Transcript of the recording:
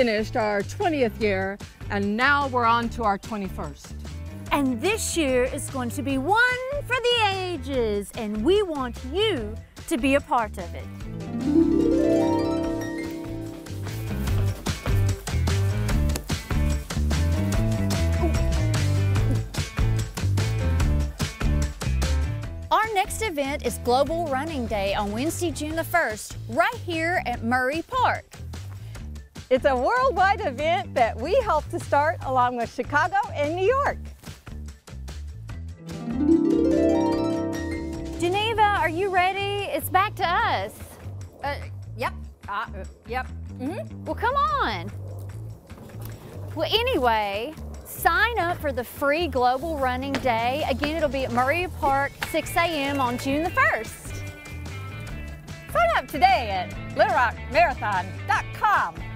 finished our 20th year, and now we're on to our 21st. And this year is going to be one for the ages, and we want you to be a part of it. Our next event is Global Running Day on Wednesday, June the 1st, right here at Murray Park. It's a worldwide event that we help to start along with Chicago and New York. Geneva, are you ready? It's back to us. Uh, yep. Uh, uh, yep. Mm-hmm. Well, come on. Well, anyway, sign up for the free Global Running Day. Again, it'll be at Murray Park, 6 a.m. on June the 1st. Sign up today at littlerockmarathon.com.